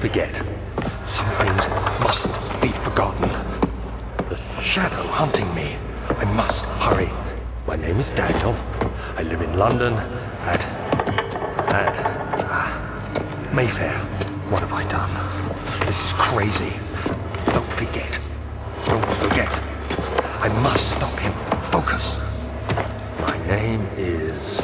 Forget, some things mustn't be forgotten. The shadow hunting me. I must hurry. My name is Daniel. I live in London at... at... Uh, Mayfair. What have I done? This is crazy. Don't forget. Don't forget. I must stop him. Focus. My name is...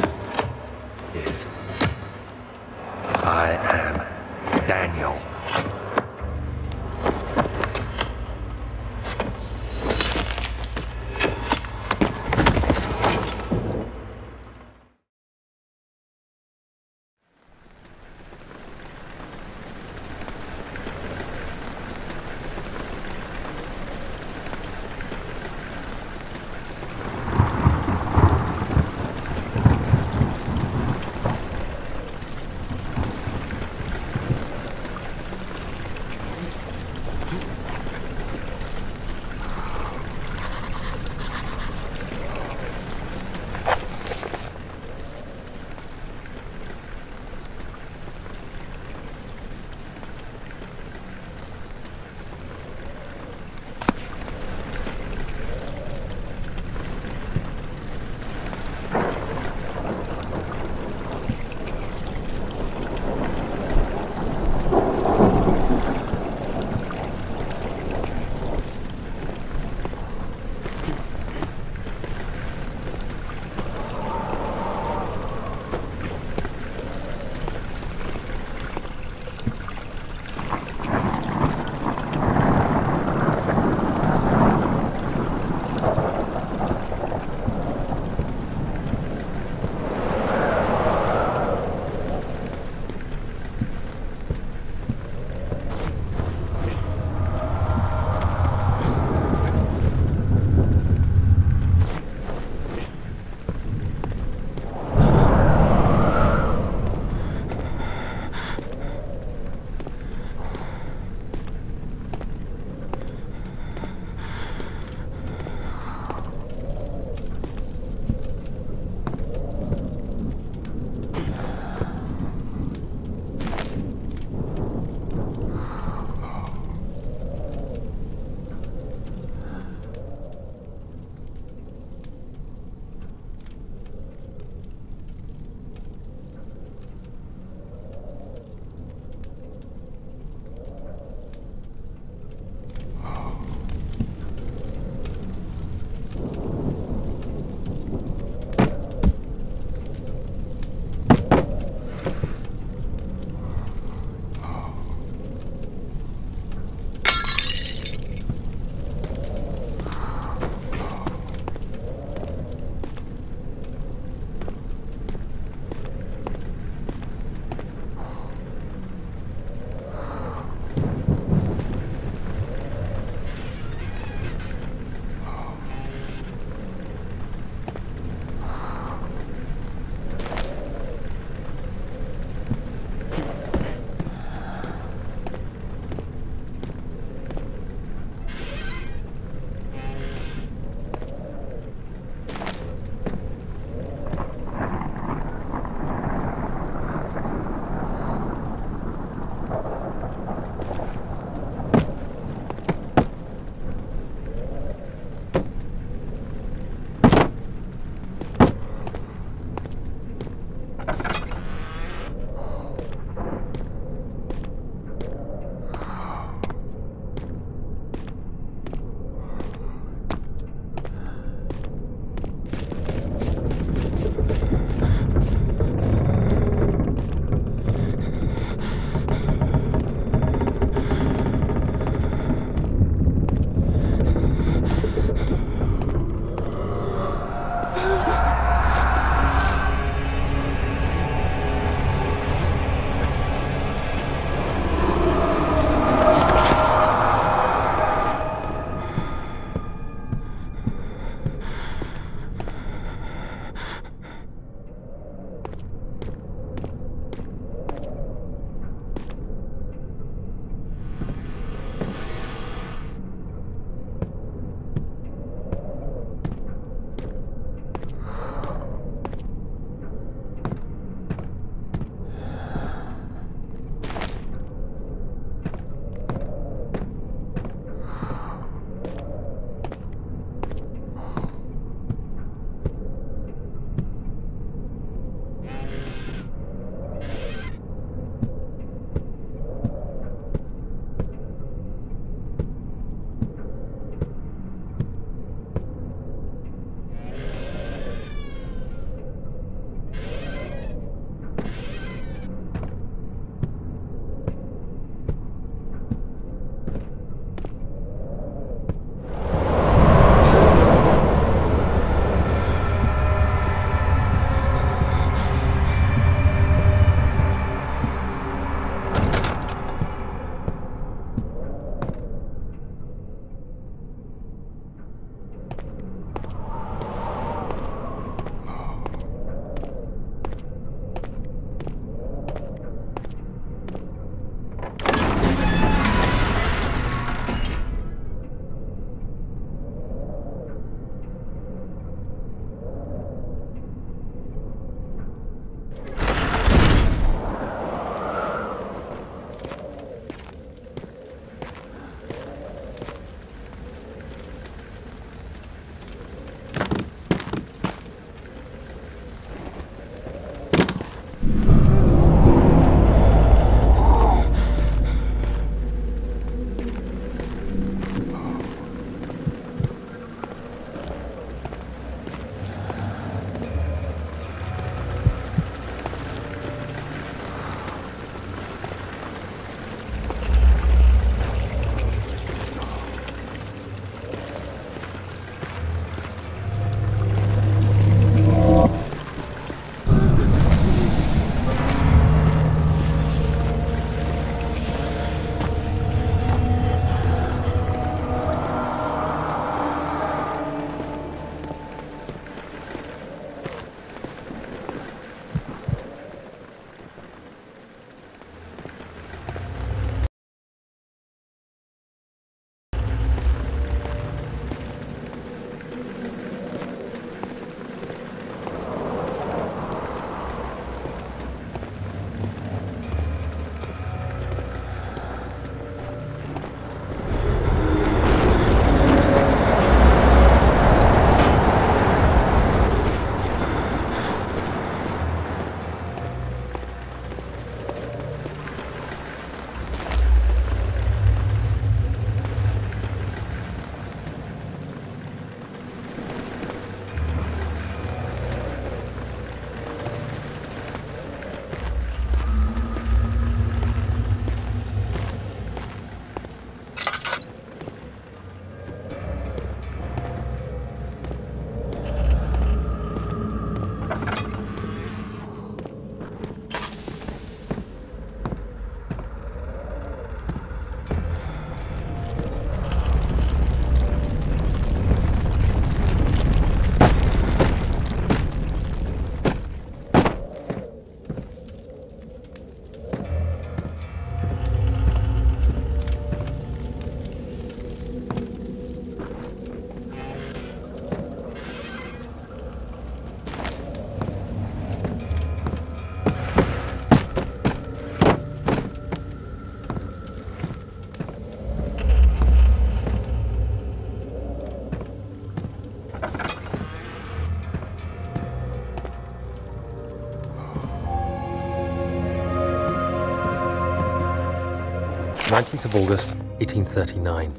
19th of August, 1839.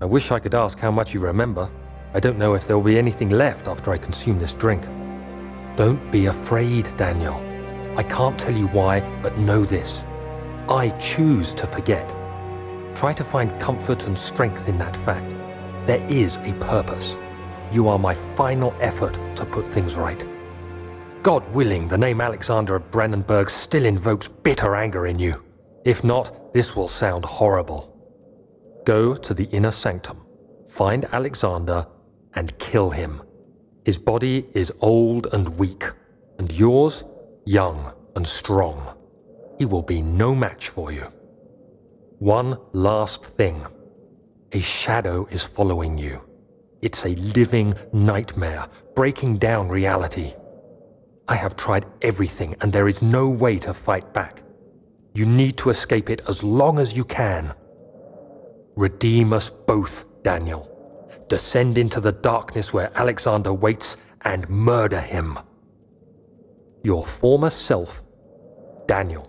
I wish I could ask how much you remember. I don't know if there will be anything left after I consume this drink. Don't be afraid, Daniel. I can't tell you why, but know this. I choose to forget. Try to find comfort and strength in that fact. There is a purpose. You are my final effort to put things right. God willing, the name Alexander of Brennenburg still invokes bitter anger in you. If not, this will sound horrible. Go to the inner sanctum, find Alexander, and kill him. His body is old and weak, and yours young and strong. He will be no match for you. One last thing. A shadow is following you. It's a living nightmare, breaking down reality. I have tried everything, and there is no way to fight back. You need to escape it as long as you can. Redeem us both, Daniel. Descend into the darkness where Alexander waits and murder him. Your former self, Daniel.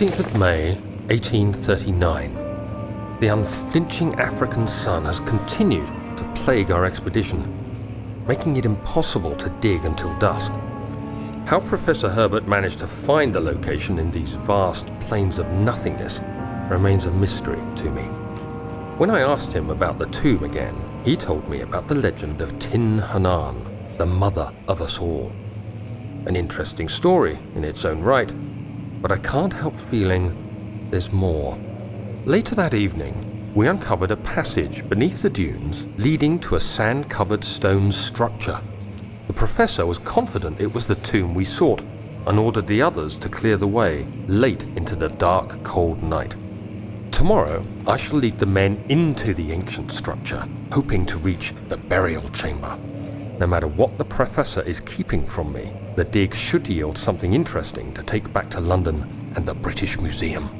16th of May, 1839. The unflinching African sun has continued to plague our expedition, making it impossible to dig until dusk. How Professor Herbert managed to find the location in these vast plains of nothingness remains a mystery to me. When I asked him about the tomb again, he told me about the legend of Tin Hinan, the mother of us all. An interesting story in its own right, but I can't help feeling there's more. Later that evening, we uncovered a passage beneath the dunes leading to a sand-covered stone structure. The professor was confident it was the tomb we sought and ordered the others to clear the way late into the dark, cold night. Tomorrow, I shall lead the men into the ancient structure, hoping to reach the burial chamber. No matter what the professor is keeping from me, the dig should yield something interesting to take back to London and the British Museum.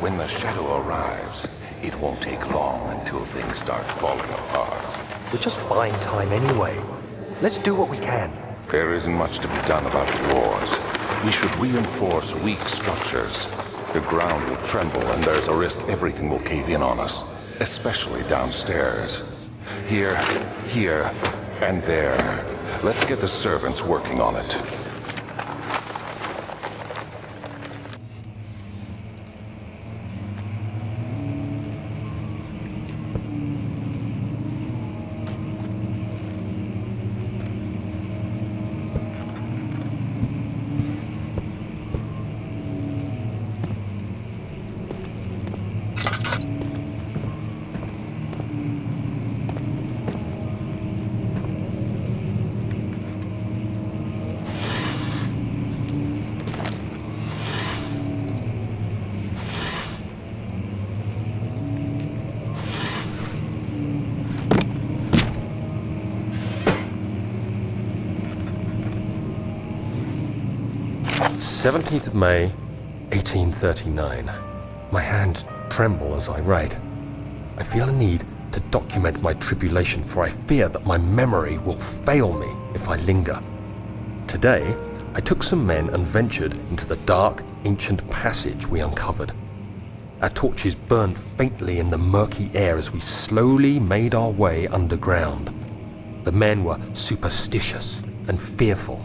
When the shadow arrives, it won't take long until things start falling apart. We're just buying time anyway. Let's do what we can. There isn't much to be done about wars. We should reinforce weak structures. The ground will tremble and there's a risk everything will cave in on us, especially downstairs. Here, here, and there. Let's get the servants working on it. Seventeenth of May, 1839. My hands tremble as I write. I feel a need to document my tribulation, for I fear that my memory will fail me if I linger. Today, I took some men and ventured into the dark, ancient passage we uncovered. Our torches burned faintly in the murky air as we slowly made our way underground. The men were superstitious and fearful.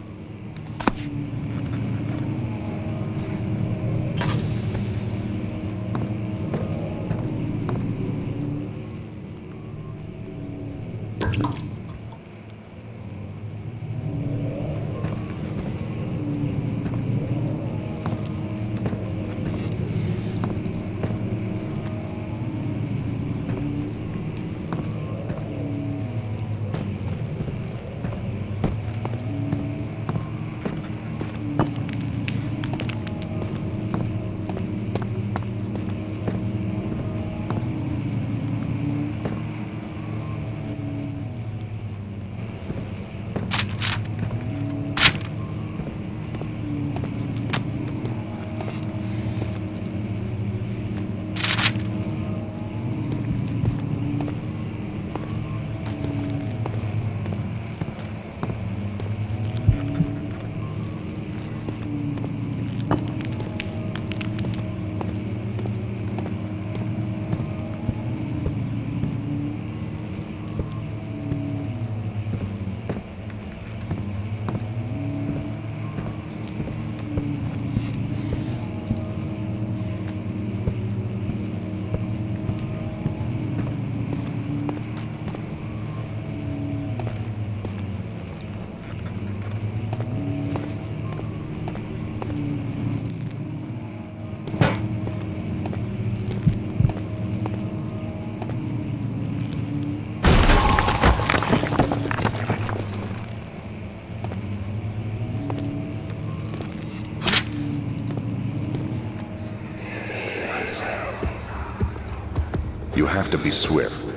You have to be swift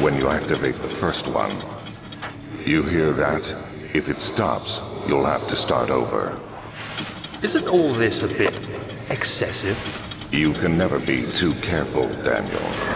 when you activate the first one. You hear that? If it stops, you'll have to start over. Isn't all this a bit excessive? You can never be too careful, Daniel.